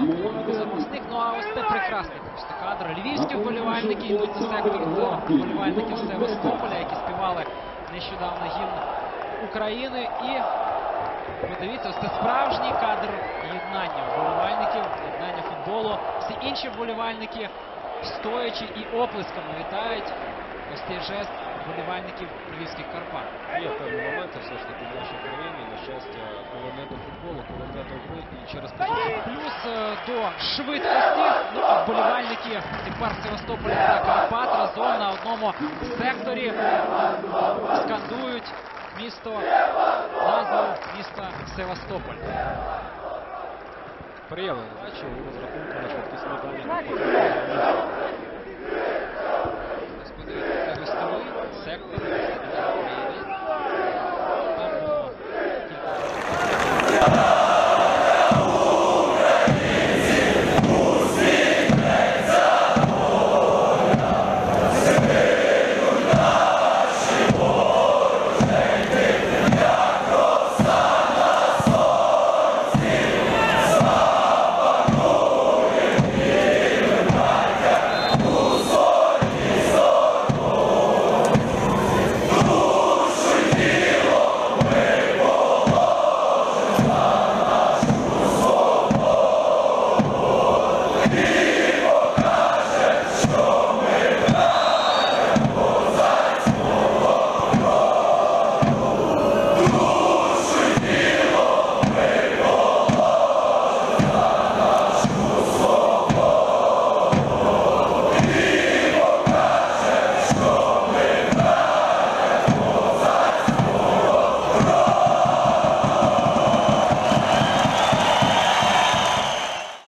Ну, Львівські вболівальники і сектор це вболівальники Севастополя співали нещодавно гімн України. І подивіться, ось це справжній кадр єднання вболівальників, єднання футболу. Всі інші вболівальники стоячи і оплесками вітають ось цей жест вболівальників львівських Карпат. Є певні моменти все ж таки в нашій країні, на щастя, коли не до футболу, коли не до гри і через позицію. Плюс е, до швидкості. Вболівальники тепер Севастополь та Карпат разом на одному секторі скандують місто, назву міста Севастополь. Приємно бачив розрахунку на швидкісні дані.